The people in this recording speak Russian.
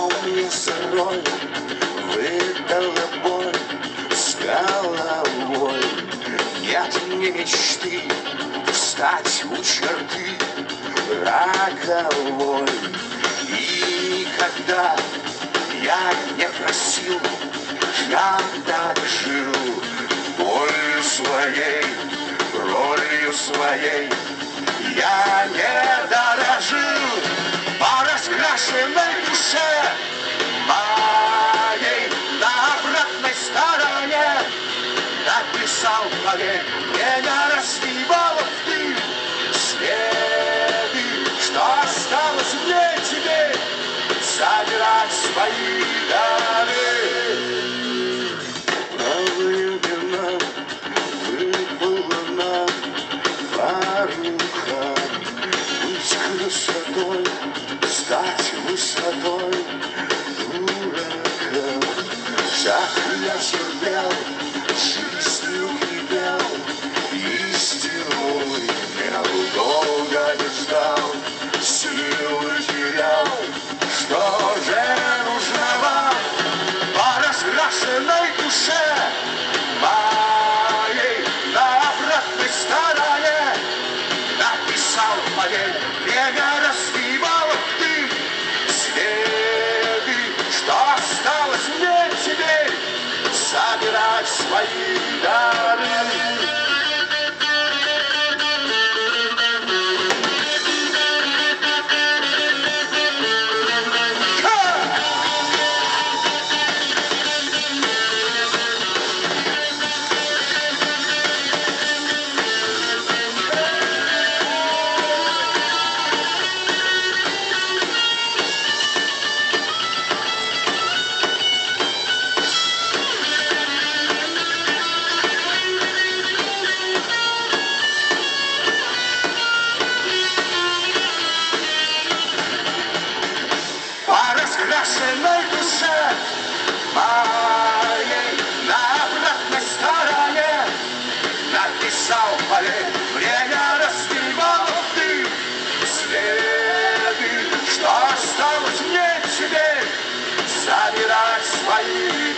Но мне сырой выдала боль с головой. Нет мне мечты встать у черты роковой. И никогда я не просил, я так жил болью своей, ролью своей. Я не дорожил по раскрашенной душе написал поверь, не рассыпал ты следы, что осталось мне теперь собирать свои дары. Влюблена, выпала нам поруха, быть красотой, стать высотой дурака. Так я терпел, жизнью собирать бешеной душе моей на обратной стороне. Написал поле Время растревал ты следы, что осталось мне теперь забирать свои.